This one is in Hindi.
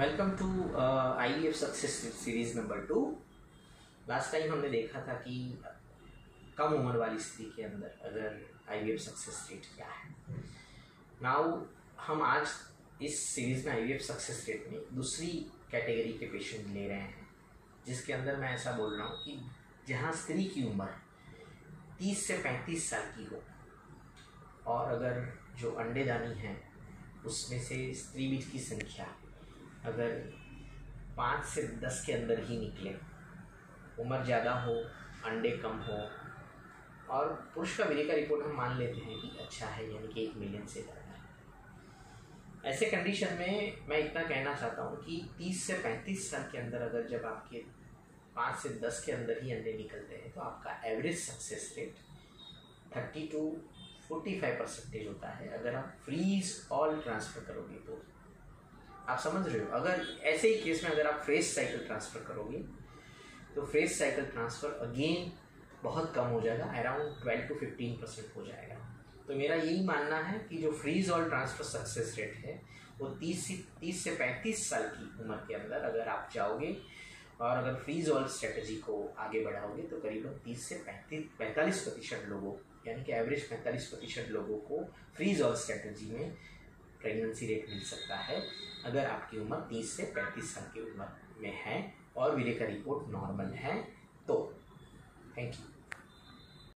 Welcome to I F success series number two last time हमने देखा था कि कम उम्र वाली स्त्री के अंदर अगर आई एफ़ सक्सेस रेट क्या है। नाउ हम आज इस सीरीज़ में आई एफ़ सक्सेस रेट में दूसरी कैटेगरी के पेशेंट ले रहे हैं, जिसके अंदर मैं ऐसा बोल रहा हूँ कि जहाँ स्त्री की उम्र तीस से पैंतीस साल की हो, और अगर जो अंडेदानी हैं, उसमें से स्त्री बीज की संख्या अगर पाँच से दस के अंदर ही निकले, उम्र ज़्यादा हो, अंडे कम हो, और पुरुष का विले का रिपोर्ट हम मान लेते हैं कि अच्छा है, यानी कि एक मिलियन से ज़्यादा है। ऐसे कंडीशन में मैं इतना कहना चाहता हूँ कि तीस से पैंतीस साल के अंदर अगर जब आपके पाँच से दस के अंदर ही अंडे निकलते हैं तो आपका average success rate thirty two forty five percentage होता है। अगर आप फ्रीज ऑल ट्रांसफ़र करोगे तो आप समझ रहे हो? अगर ऐसे ही केस में अगर आप फ्रेश साइकिल ट्रांसफ़र करोगे तो फ्रेश साइकिल ट्रांसफ़र अगेन बहुत कम हो जाएगा around twelve to fifteen percent हो जाएगा। तो मेरा यही मानना है कि जो freeze all transfer success rate है, वो तीस से तीस से पैंतीस साल की उम्र के अंदर अगर आप जाओगे और अगर फ्रीज ऑल स्ट्रेटजी को आगे बढ़ाओगे तो करीबन तीस से पैंतीस, पैंतालीस प्रतिशत लोगों, यानी कि एवरेज पैंतालीस प्रतिशत लोगों को फ्रीज ऑल स्ट्रेटजी में प्रेगनेंसी रेट मिल सकता है। अगर आपकी उम्र तीस से पैंतीस साल की उम्र में है और वीरे का रिपोर्ट नॉर्मल है